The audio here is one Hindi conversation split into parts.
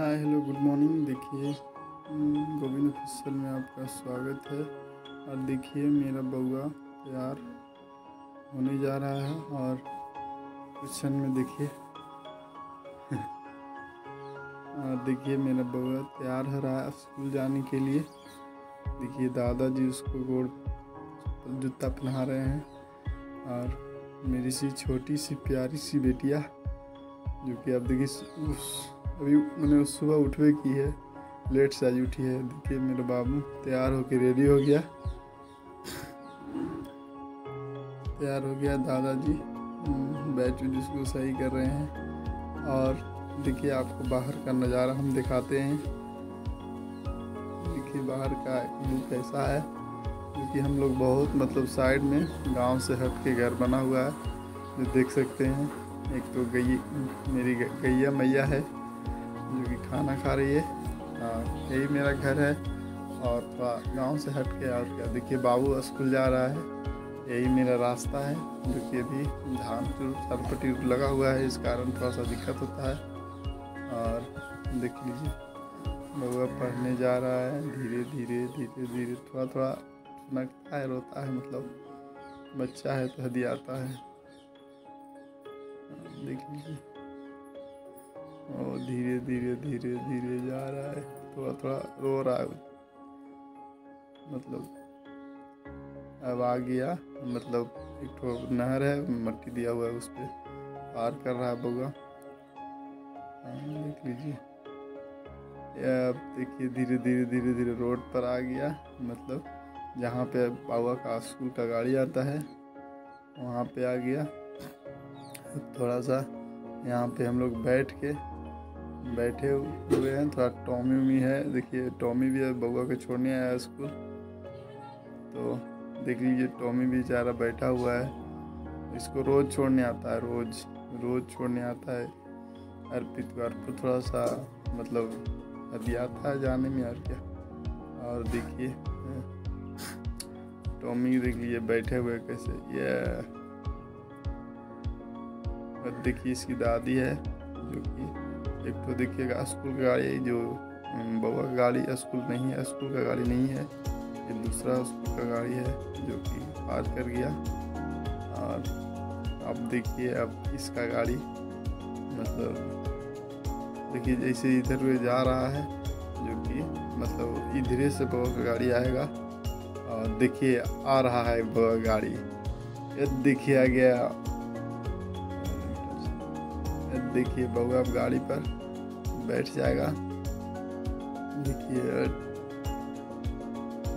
हाय, हेलो, गुड मॉर्निंग। देखिए गोविंद ऑफिसल में आपका स्वागत है। और देखिए, मेरा बउआ तैयार होने जा रहा है और क्षण में देखिए। और देखिए, मेरा बउआ तैयार हो रहा है स्कूल जाने के लिए। देखिए, दादाजी उसको गोड़ जूता पहना रहे हैं। और मेरी सी छोटी सी प्यारी सी बेटिया, जो कि आप देखिए, उस अभी मैंने सुबह उठवे की है, लेट से आज उठी है। देखिए, मेरा बाबू तैयार होके रेडी हो गया। तैयार हो गया दादाजी बैच जिसको सही कर रहे हैं। और देखिए, आपको बाहर का नज़ारा हम दिखाते हैं। देखिए, बाहर का व्यू कैसा है। क्योंकि हम लोग बहुत मतलब साइड में गाँव से हट के घर बना हुआ है। जो देख सकते हैं, एक तो गई, मेरी गैया मैया है। जो कि खाना खा रही है। यही मेरा घर है और थोड़ा गाँव से हट के और क्या? देखिए, बाबू स्कूल जा रहा है। यही मेरा रास्ता है। जो कि अभी धान सरपटी लगा हुआ है। इस कारण थोड़ा सा दिक्कत होता है। और देख लीजिए बउआ पढ़ने जा रहा है। धीरे धीरे धीरे धीरे थोड़ा थोड़ा नकता है, रोता है मतलब बच्चा है तो हदी आता है। देख लीजिए। और धीरे धीरे धीरे धीरे जा रहा है। थोड़ा थोड़ा रो रहा है। मतलब अब आ गया। मतलब एक ठो नहर है, मट्टी दिया हुआ है उस पर पार कर रहा है बोगा देख लीजिए। अब देखिए, धीरे धीरे धीरे धीरे रोड पर आ गया। मतलब जहाँ पे बाबा का स्कूल का गाड़ी आता है, वहाँ पे आ गया। थोड़ा सा यहाँ पे हम लोग बैठ के बैठे हुए हैं, थोड़ा टॉमी उमी है। देखिए टॉमी भी बउआ को छोड़ने आया स्कूल। तो देख लीजिए टॉमी भी बेचारा बैठा हुआ है। इसको रोज़ छोड़ने आता है, रोज़ रोज़ छोड़ने आता है। अर्पित को अर्पित थोड़ा सा मतलब अभी है जाने में और क्या। और देखिए टॉमी देख लीजिए, बैठे हुए कैसे। ये और देखिए, इसकी दादी है, जो कि एक तो देखिएगा स्कूल का गाड़ी जो बउआ का गाड़ी स्कूल नहीं है, स्कूल का गाड़ी नहीं है। ये दूसरा स्कूल का गाड़ी है जो कि पार कर गया। और अब देखिए, अब इसका गाड़ी मतलब देखिए, जैसे इधर में जा रहा है, जो कि मतलब इधर से बउआ का गाड़ी आएगा। और देखिए, आ रहा है बउआ गाड़ी। ये देखिए, आ गया देखिए बउआ अब गाड़ी पर बैठ जाएगा। देखिए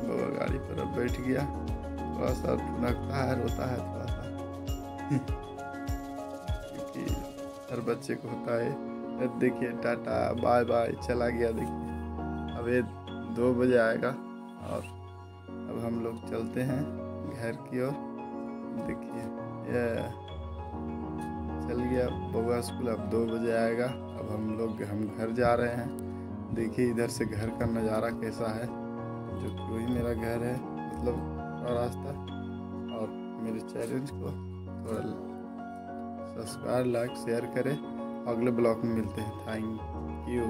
बउआ गाड़ी पर अब बैठ गया। थोड़ा सा ठुनकता है, रोता है थोड़ा सा क्योंकि हर बच्चे को होता है। देखिए, टाटा बाय बाय चला गया, देखिए। अब ये दो बजे आएगा और अब हम लोग चलते हैं घर की ओर। देखिए चल गया। बउआ स्कूल अब दो बजे आएगा। अब हम लोग, हम घर जा रहे हैं। देखिए इधर से घर का नज़ारा कैसा है, जो वही मेरा घर है मतलब रास्ता। और मेरे चैलेंज को थोड़ा सब्सक्राइब लाइक शेयर करें। अगले ब्लॉग में मिलते हैं। Thank you